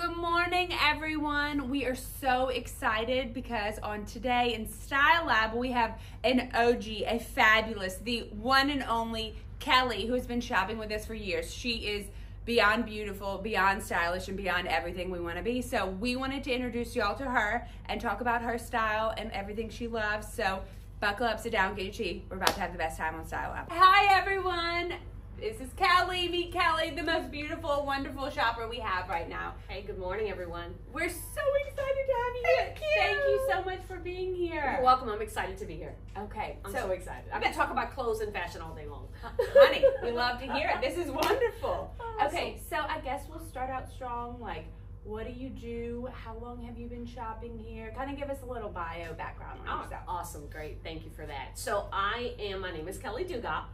Good morning, everyone. We are so excited because on today in Style Lab, we have an OG, a fabulous, the one and only Kelly, who has been shopping with us for years. She is beyond beautiful, beyond stylish, and beyond everything we want to be. So, we wanted to introduce y'all to her and talk about her style and everything she loves. So, buckle up, sit down, get your tea. We're about to have the best time on Style Lab. Hi, everyone. This is Kelly. Meet Kelly, the most beautiful, wonderful shopper we have right now. Hey, good morning, everyone. We're so excited to have you here. Thank you. Thank you so much for being here. You're welcome. I'm excited to be here. Okay, I'm so, so, excited. I'm going to talk about clothes and fashion all day long. honey, we love to hear it. This is wonderful. Oh, awesome. Okay, so I guess we'll start out strong. Like, what do you do? How long have you been shopping here? Kind of give us a little bio background on Oh, yourself. awesome. Great. Thank you for that. So, I am, my name is Kelly Dugas,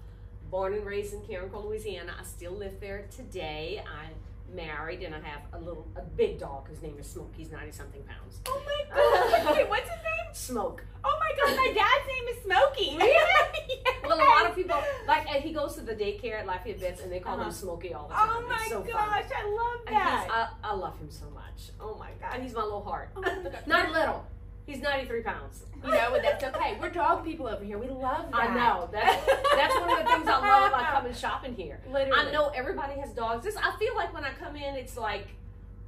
born and raised in Carencro, Louisiana. I still live there today. I'm married and I have a little, a big dog whose name is Smoke. He's 90 something pounds. Oh my god! Wait, what's his name? Smoke. Oh my god, my dad's name is Smokey. Really? Well, a lot of people, like, and he goes to the daycare at Lafayette Vets and they call Uh-huh. him Smokey all the time. Oh my so gosh, funny. I love that. I, I love him so much. Oh my God, he's my little heart. Oh my. Not little. He's 93 pounds. you know, but that's okay. We're dog people over here. We love that. I know. That's, that's one of the things I love about coming shopping here. Literally. I know everybody has dogs. This, I feel like when I come in, it's like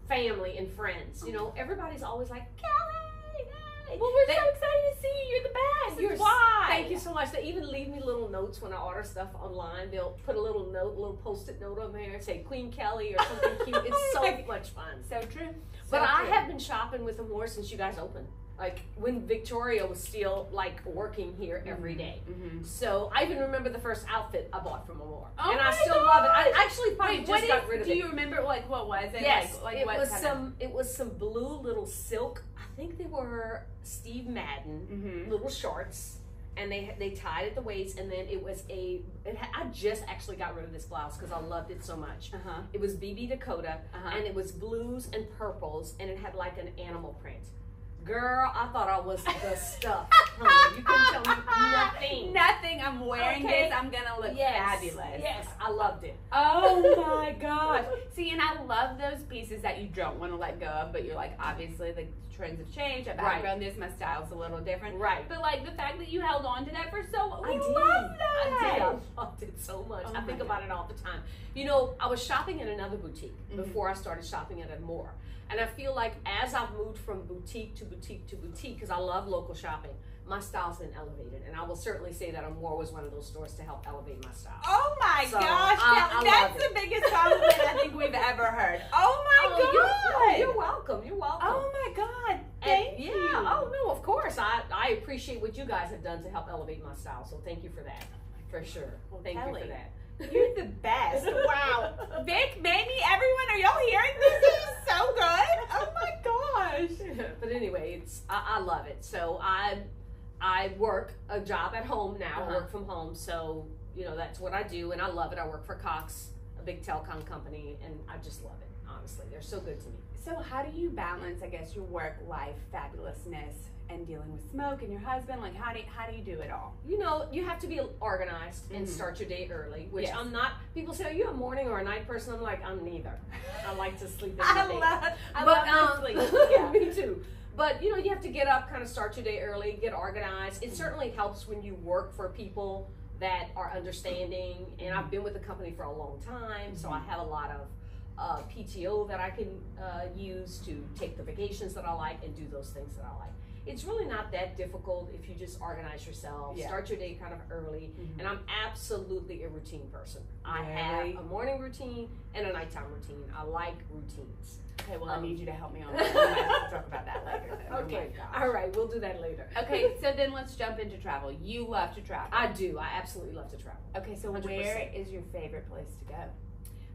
family and friends. You know, everybody's always like, Kelly, hey. Well, we're They- so excited to see you. You're the best. You're why. Thank you so much. They even leave me little notes when I order stuff online. They'll put a little note, a little post-it note on there and say Queen Kelly or something cute. It's so much fun. So true. But So I have been shopping with them more since you guys opened. Like when Victoria was still like working here every day. Mhm. So I even remember the first outfit I bought from Amor. Oh and I still love it. I actually probably Wait, just is? got rid of do it. Do you remember like what was it? yes, Like, like it what was some it was some blue little silk. I think they were Steve Madden Mm-hmm. little shorts and they they tied at the waist and then it was a it ha- I just actually got rid of this blouse because I loved it so much. Uh huh. It was BB Dakota Uh-huh. and it was blues and purples and it had like an animal print. Girl, I thought I was the stuff. honey. You can't tell me nothing. Nothing. I'm wearing Okay. this. I'm gonna look Yes, fabulous. Yes, I loved it. Oh my gosh. See, and I love those pieces that you don't want to let go of, but you're like, obviously the trends have changed. I've Right. outgrown this. My style's a little different. Right. But like the fact that you held on to that for so long, I did. love that. I did. I loved it so much. Oh I think God. about it all the time. You know, I was shopping in another boutique Mhm. before I started shopping at Amor. And I feel like as I've moved from boutique to boutique to boutique, because I love local shopping, my style's been elevated. And I will certainly say that Amor was one of those stores to help elevate my style. Oh my So, gosh, I- I that's the biggest compliment I think we've ever heard. Oh my Oh, you're, oh, god. oh, you're welcome. You're welcome. Oh my god. And- Thank yeah. you. Oh no, of course. I, I appreciate what you guys have done to help elevate my style. So thank you for that. For sure. Well, thank Kelly, you for that. You're the best. Wow. Vic, Mamie, everyone, are y'all hearing this? This is so good. Oh my gosh. but anyway, it's I, I love it. So I I work a job at home now. Uh-huh. I work from home. So you know that's what I do, and I love it. I work for Cox, a big telecom company, and I just love it. Honestly, they're so good to me. So, how do you balance, I guess, your work life fabulousness and dealing with smoke and your husband? Like, how do you, how do you do it all? You know, you have to be organized and Mhm. start your day early, which Yes. I'm not. People say, "Are you a morning or a night person?" I'm like, I'm neither. I like to sleep in I love, I but love um, my sleep. Yeah. me too. But you know, you have to get up, kind of start your day early, get organized. It certainly helps when you work for people that are understanding. And I've been with the company for a long time, so I have a lot of uh, PTO that I can uh, use to take the vacations that I like and do those things that I like. It's really not that difficult if you just organize yourself, Yeah. start your day kind of early. Mhm. And I'm absolutely a routine person. I Really? have a morning routine and a nighttime routine. I like routines. Okay, well, I Um, need you to help me on that. We might have to talk about that later. Then. Oh Okay. gosh. All right, we'll do that later. Okay, so then let's jump into travel. You love to travel. I do. I absolutely love to travel. okay, so 100%. where is your favorite place to go?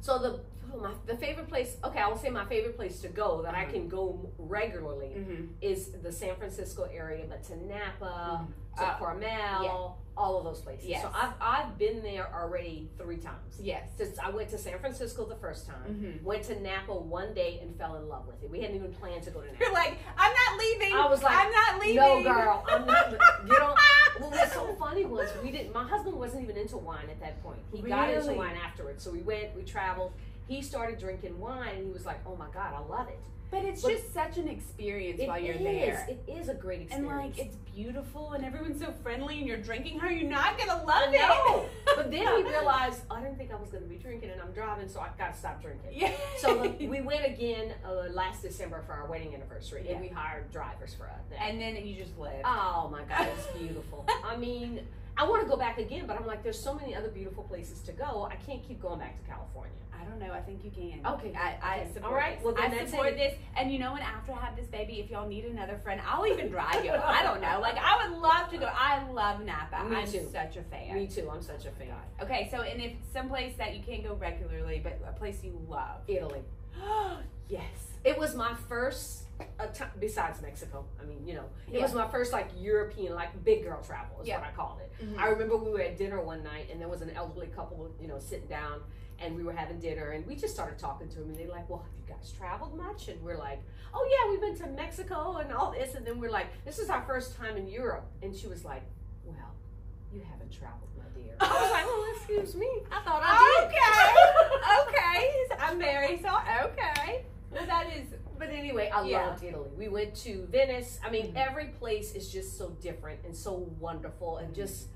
So the my the favorite place. Okay, I will say my favorite place to go that I Mhm. can go regularly Mm-hmm. is the San Francisco area, but to Napa, to Uh, Carmel, all of those places. Yes. So I've I've been there already three times. Yes. Since I went to San Francisco the first time, Mm-hmm. went to Napa one day and fell in love with it. We hadn't even planned to go to Napa. You're like, I'm not leaving. I was like, I'm not leaving. No, girl, I'm not. Get on. Well, what's so funny was we didn't. My husband wasn't even into wine at that point. He got into Really? wine afterwards. So we went, we traveled, he started drinking wine and he was like, "Oh my god, I love it." But it's But- just such an experience while you're is. there. It is a great experience. and like it's beautiful and everyone's so friendly and you're drinking how are you're not gonna love it. but then he realized I didn't think I was going to be drinking, and I'm driving, so I got to stop drinking. Yeah. So the, we went again uh, last December for our wedding anniversary, Yeah. and we hired drivers for us. and then you just live. Oh my God, it's beautiful. I mean, I want to go back again, but I'm like, there's so many other beautiful places to go. I can't keep going back to California. I don't know. I think you can. Okay, I, I okay. support All right, this. well, then I support it. this. And you know what? After I have this baby, if y'all need another friend, I'll even drive you. I don't know. Like I would love to go. I love Napa. Me I'm too. such a fan. Me too. I'm such a oh fan. Okay, so and if someplace that you can't go regularly, but a place you love. Italy. yes. It was my first, t- besides Mexico. I mean, you know, it was my first like European, like big girl travel is Yeah. what I called it. Mhm. I remember we were at dinner one night and there was an elderly couple, you know, sitting down and we were having dinner and we just started talking to them and they're like, well, have you guys traveled much? And we're like, oh yeah, we've been to Mexico and all this. And then we're like, this is our first time in Europe. And she was like, well, you haven't traveled, my dear. I was like, oh, excuse me. I thought I did. Okay. okay. I'm married, so okay. Well, that is. But anyway, I Yeah. loved Italy. We went to Venice. I mean, Mhm. every place is just so different and so wonderful and just,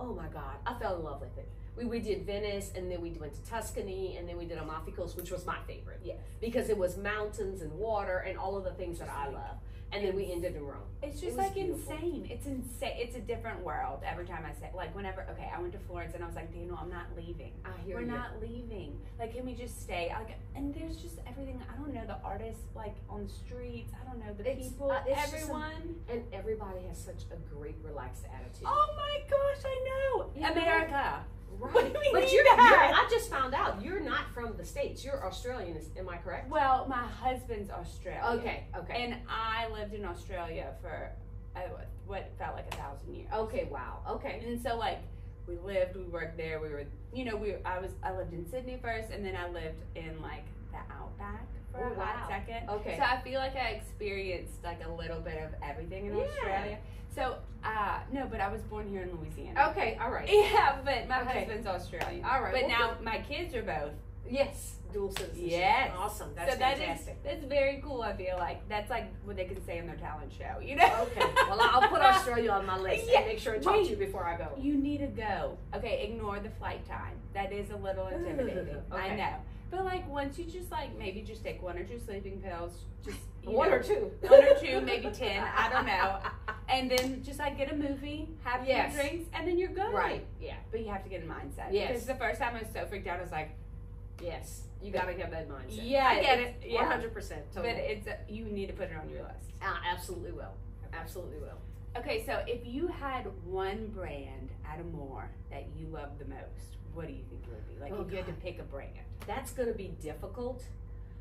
oh my God, I fell in love with it. We, we did Venice and then we went to Tuscany and then we did Amalfi Coast, which was my favorite Yes. because it was mountains and water and all of the things that I love. And then we ended in Rome. It's just was like beautiful. insane. It's insane. It's a different world every time I say. Like whenever, okay, I went to Florence and I was like, Daniel, I'm not leaving. I hear We're you. not leaving. Like, can we just stay? Like, and there's just everything. I don't know the artists like on the streets. I don't know the It's- people. uh, it's just a- everyone. and everybody has such a great, relaxed attitude. oh my gosh, I know. Know? America. Right. what do we but you're, you're, I just found out you're not from the States. You're Australian. is- Am I correct? Well, my husband's Australian. Okay, okay. And I lived in Australia for uh, what felt like a thousand years. Okay, wow. Okay. And so like we lived, we worked there, we were you know, we I was I lived in Sydney first and then I lived in like the outback for Oh, a hot wow. second. Okay. So I feel like I experienced like a little bit of everything in Yeah. Australia. So uh no, but I was born here in Louisiana. Okay, all right. Yeah, but my Okay. husband's Australian. All right, But well, now my kids are both. Yes, dual citizenship. Yes. Awesome. That's so that is fantastic. that's very cool, I feel like. That's like what they can say on their talent show, you know? Okay. Well, I'll put Australia on my list Yeah. and make sure and talk Wait. to you before I go. You need to go. Okay, ignore the flight time. That is a little intimidating. I know. But like once you just like maybe just take one or two sleeping pills, just One know, or two. one or two, maybe ten, I don't know. And then just like get a movie, have Yes. some drinks, and then you're good. Right. Yeah. But you have to get a mindset. Yes. Because the first time I was so freaked out, I was like, Yes. You got to have that mindset. Yeah, I get it. One hundred percent. but it's a, you need to put it on your list. I absolutely will. Absolutely will. Okay, so if you had one brand out of more that you love the most, what do you think it would be? Like Oh, if you had to pick a brand. That's going to be difficult,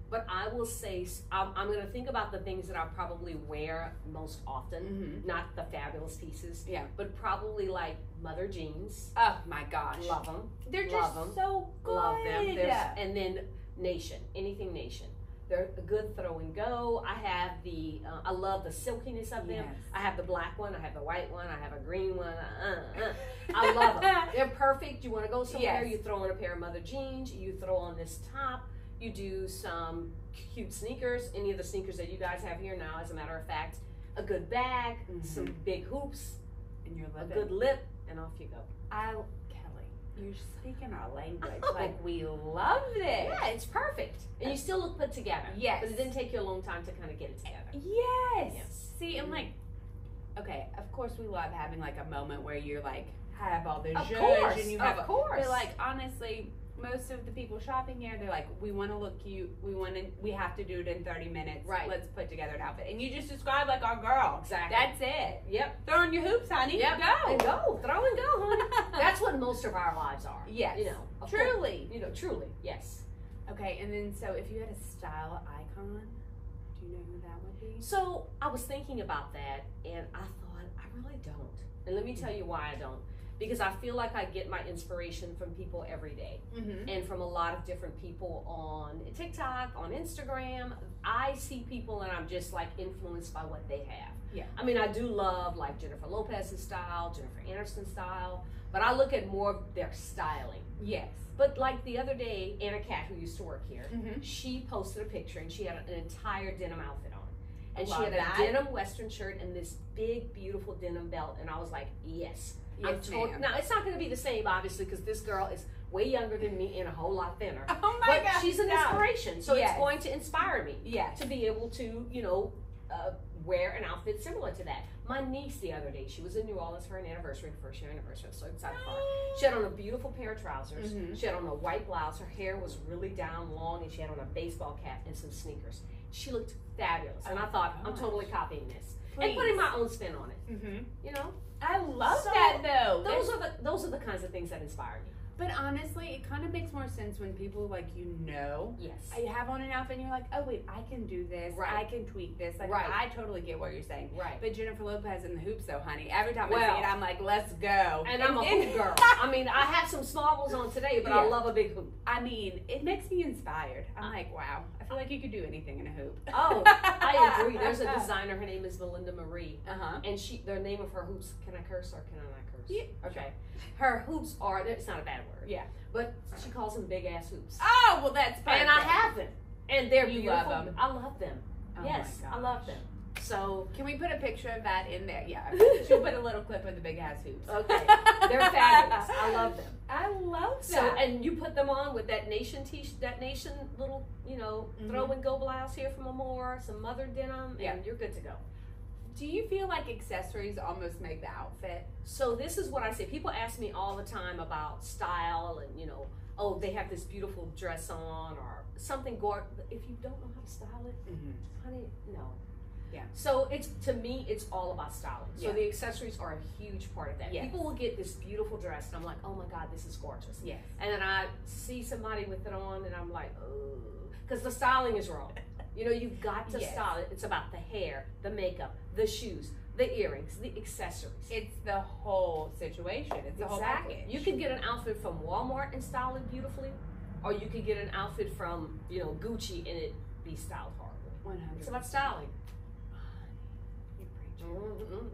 but I will say I'm, I'm going to think about the things that I probably wear most often. Mm-hmm. Not the fabulous pieces, Yeah. but probably like mother jeans. Oh my gosh. Love them. They're love just 'em. so good. Love them. There's, and then Nation, anything Nation. They're a good throw and go. I have the, uh, I love the silkiness of them. Yes. I have the black one. I have the white one. I have a green one. Uh, uh. I love them. They're perfect. You want to go somewhere, Yes. you throw on a pair of mother jeans. You throw on this top. You do some cute sneakers. Any of the sneakers that you guys have here now, as a matter of fact. A good bag, Mhm. some big hoops, and you're a good lip, and off you go. I you're speaking our language. Oh. like we love this. Yeah, it's perfect. And you still look put together. Yes. But it didn't take you a long time to kind of get it together. Yes. Yes. See, and like, okay, of course we love having like a moment where you're like have all the Of course, and you of have a, course. But like honestly, most of the people shopping here, they're like, we want to look cute. We want to. We have to do it in 30 minutes. Right. Let's put together an outfit. And you just described like our girl. Exactly. That's it. Yep. Throw on your hoops, honey. Yep. Go. And go. Throw and go, honey. That's what most of our lives are. Yes. You know. of course. Truly. You know, truly. Yes. Okay, and then so if you had a style icon, do you know who that would be? So I was thinking about that and I thought, I really don't. And let me tell you why I don't. Because I feel like I get my inspiration from people every day. Mm-hmm. and from a lot of different people on TikTok, on Instagram, I see people and I'm just like influenced by what they have. Yeah. I mean, I do love like Jennifer Lopez's style, Jennifer Aniston style, but I look at more of their styling. Yes. But like the other day, Anna Cat, who used to work here, Mm-hmm. she posted a picture and she had an entire denim outfit on. And she had that. a denim western shirt and this big, beautiful denim belt. And I was like, yes. I'm Yes, tot- now, it's not going to be the same, obviously, because this girl is way younger than me and a whole lot thinner. Oh my but gosh. she's an inspiration. So Yes. it's going to inspire me Yes. to be able to, you know, uh, wear an outfit similar to that. My niece the other day, she was in New Orleans for an anniversary, first year anniversary. I was so excited for her. She had on a beautiful pair of trousers. Mhm. She had on a white blouse. Her hair was really down long, and she had on a baseball cap and some sneakers. She looked fabulous, and Oh I thought, I'm totally copying this and putting my own spin on it. Mm-hmm. You know, I love So. Those are the kinds of things that inspire me. But honestly, it kind of makes more sense when people like you know. Yes. I have on an outfit and you're like, oh wait, I can do this. Right. I can tweak this. Like Right. I totally get what you're saying. Right. But Jennifer Lopez in the hoops though, honey. Every time I see it, I'm like, let's go. And I'm a hoop girl. I mean, I have some smalls on today, but I love a big hoop. I mean, it makes me inspired. I'm like, wow. I feel like you could do anything in a hoop. Oh, I agree. There's a designer. Her name is Melinda Maria, Uh huh. and she the name of her hoops. Can I curse or can I not curse? Yeah, Okay. Her hoops are. It's not a bad word. Yeah. But she calls them big ass hoops, Oh well, that's perfect. and I have them, and they're You beautiful. love 'em. I love them. Oh yes, I love them. So Can we put a picture of that in there? Yeah. She'll put a little clip of the big ass hoops. Okay. they're fabulous. I love them. I love that. So and you put them on with that nation t that nation little you know Mhm. throw and go blouse here from Amor, some mother denim, Yeah. and you're good to go. Do you feel like accessories almost make the outfit? So this is what I say. People ask me all the time about style and you know, oh, they have this beautiful dress on or something gorgeous. If you don't know how to style it, Mm-hmm. honey, no. Yeah. So it's to me, it's all about styling. So Yeah. the accessories are a huge part of that. Yes. People will get this beautiful dress, and I'm like, oh my god, this is gorgeous. Yes. And then I see somebody with it on, and I'm like, oh, because the styling is wrong. You know, you've got to Yes. style it. It's about the hair, the makeup, the shoes, the earrings, the accessories. It's the whole situation. It's the whole package. You could get an outfit from Walmart and style it beautifully, or you could get an outfit from you know Gucci and it be styled horribly. one hundred. It's about styling. Mhm.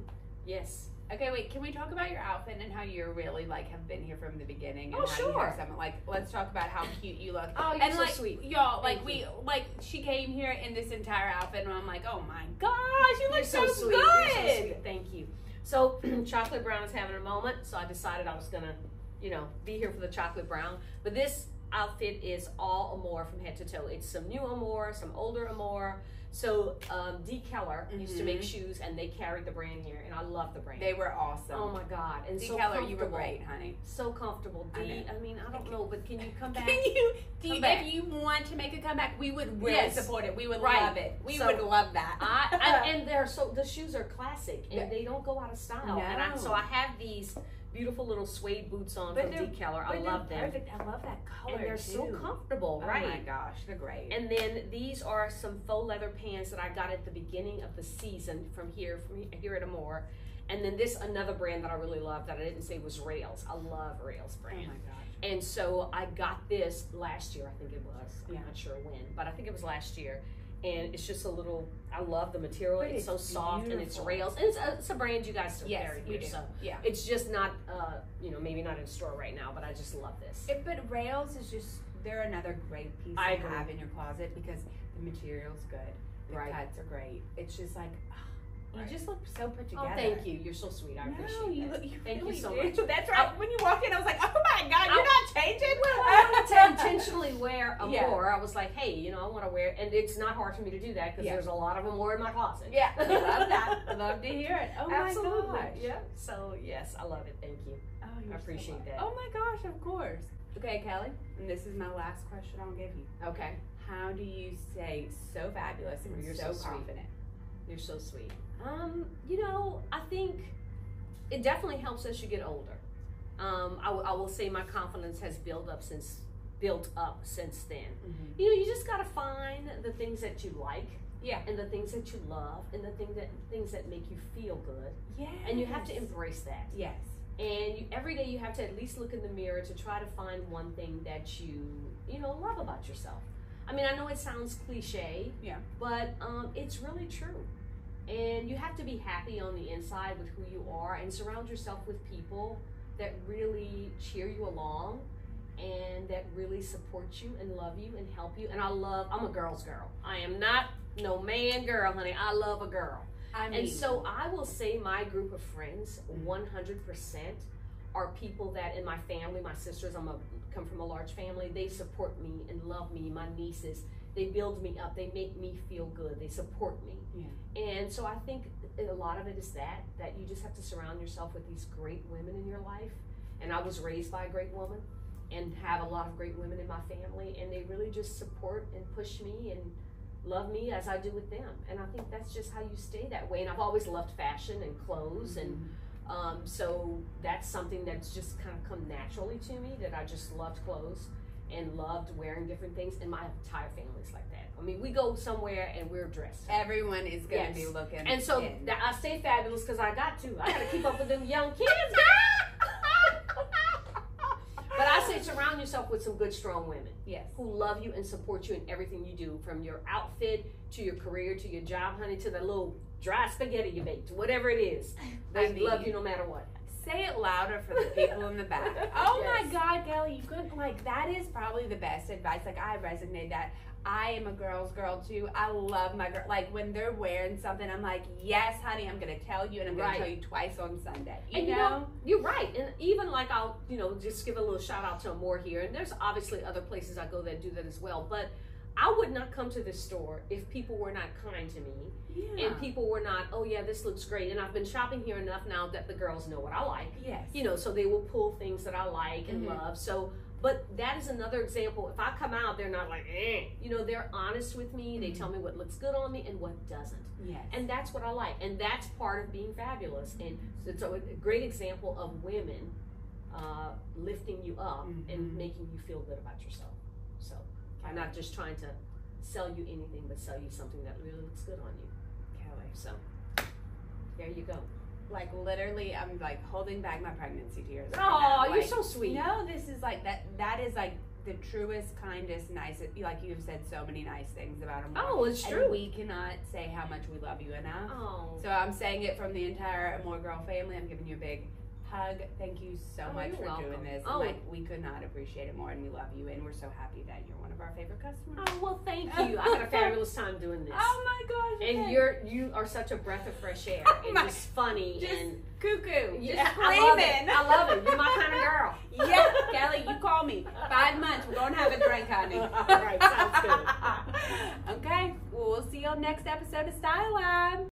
Yes. Okay, wait. Can we talk about your outfit and how you're really like have been here from the beginning? And Oh, how you sure. have something like let's talk about how cute you look. Oh, you're and so like sweet. y'all, like Thank we, like she came here in this entire outfit, and I'm like, oh my gosh, you look You're so, sweet. good. So sweet. Thank you. So chocolate brown is having a moment, so I decided I was gonna, you know, be here for the chocolate brown. But this outfit is all Amor from head to toe. It's some new Amor, some older Amor. So um, D Keller used to make Mhm. shoes, and they carried the brand here, and I love the brand. They were awesome. oh my god, and D. so Keller, you were great, honey. So comfortable. I D. know. I mean, I don't know, but can you come back? Can you, do you back. if you want to make a comeback, we would really Yes. support it. We would Right. love it. We So, would love that. I, I and they're so the shoes are classic and Yeah. they don't go out of style. And I, so I have these beautiful little suede boots on But from they're- D Keller. I love them. Perfect. I love that color. And they're so too. comfortable, Oh my right? gosh, they're great. And then these are some faux leather pants that I got at the beginning of the season from here, from here at Amor. And then this another brand that I really love that I didn't say was Rails. I love Rails brand. oh my gosh. And so I got this last year, I think it was. I'm Yeah. not sure when, but I think it was last year. And it's just a little, I love the material. But It's, so it's soft and it's rails. And it's a, it's a brand you guys still Yes, carry here. do. So Yeah. it's just not, uh, you know, maybe not in store right now, but I just love this. It, but rails is just they're another great piece I to agree. have in your closet because the material's good. The Right. cuts are great. It's just like ah, Right. you just look so put oh, together. Oh, together. thank you. You're so sweet. I No, appreciate you, that. you Thank you so do. much. That's right. when you walk in, I was like, oh my god, you're I- not changing. Well, I wanted to intentionally wear a Yeah. more. I was like, hey, you know, I want to wear, and it's not hard for me to do that because Yeah. there's a lot of them more in my closet. Yeah, I love that. I love to hear it. Oh Absolutely. my gosh. Yeah. So yes, I love it. Thank you. Oh, you're I appreciate so that. Oh my gosh, of course. Okay, Kelly, and this is my last question I'll give you. Okay. How do you stay so fabulous and You're so, so sweet. confident? You're so sweet. Um, you know, I think it definitely helps as you get older. Um, I, w- I will say my confidence has built up since built up since then. Mm-hmm. You know, you just gotta find the things that you like, Yeah. and the things that you love, and the thing that things that make you feel good, Yeah. and you have to embrace that. Yes. And you, every day you have to at least look in the mirror to try to find one thing that you you know love about yourself. I mean, I know it sounds cliche, Yeah. but um, it's really true. And you have to be happy on the inside with who you are and surround yourself with people that really cheer you along and that really support you and love you and help you. And I love, I'm a girl's girl. I am not no man girl, honey. I love a girl. I mean, And so I will say my group of friends, 100%, are people that in my family, my sisters, I'm a come from a large family. They support me and love me. My nieces, they build me up. They make me feel good. They support me. And so I think a lot of it is that that you just have to surround yourself with these great women in your life. And I was raised by a great woman and have a lot of great women in my family and they really just support and push me and love me as I do with them. And I think that's just how you stay that way. And I've always loved fashion and clothes and um, so that's something that's just kind of come naturally to me that I just loved clothes and loved wearing different things. And my entire family's like that. I mean, we go somewhere and we're dressed. everyone is gonna Yes. be looking. And so in. I stay fabulous because I got to. I got to keep up with them young kids, but I say surround yourself with some good, strong women yes. who love you and support you in everything you do, from your outfit to your career to your job, honey, to the little dry spaghetti you baked, whatever it is. They I mean- love you no matter what. Say it louder for the people in the back. Oh Yes. my God, Kelly, you couldn't like that is probably the best advice. Like I resonate that. I am a girl's girl too. I love my girl. Like when they're wearing something, I'm like, yes, honey, I'm gonna tell you, and I'm gonna tell you twice on Sunday. You And you know? know, you're right. And even like I'll, you know, just give a little shout out to Amor here. And there's obviously other places I go that do that as well. But I would not come to this store if people were not kind to me yeah. and people were not, oh yeah, this looks great. And I've been shopping here enough now that the girls know what I like. yes. You know, so they will pull things that I like and Mhm. love. So, but that is another example. If I come out, they're not like, eh. You know, they're honest with me. They Mhm. tell me what looks good on me and what doesn't. Yes. And that's what I like. And that's part of being fabulous. And so it's a great example of women uh, lifting you up Mhm. and making you feel good about yourself. So I'm not just trying to sell you anything, but sell you something that really looks good on you. Kelly. So there you go. Like literally, I'm like holding back my pregnancy tears. right Oh, now. you're so sweet. No, this is like that. That is like the truest, kindest, nicest. Like you've said so many nice things about him. Oh, it's and true. we cannot say how much we love you enough. oh, So I'm saying it from the entire Amor Girl family. I'm giving you a big hug. Thank you so Oh, much for doing welcome. this. Oh. Like we could not appreciate it more, and we love you, and we're so happy that you're one of our favorite customers. oh, well, thank you. I had a fabulous time doing this. Oh my gosh! and you're you are such a breath of fresh air Oh and just funny just and cuckoo. Just Yeah, I love it. I love it. You're my kind of girl. yeah, Kelly, you call me. Five months. We're gonna have a drink, honey. All right, sounds good. okay. Well, we'll see you on next episode of Style Lab.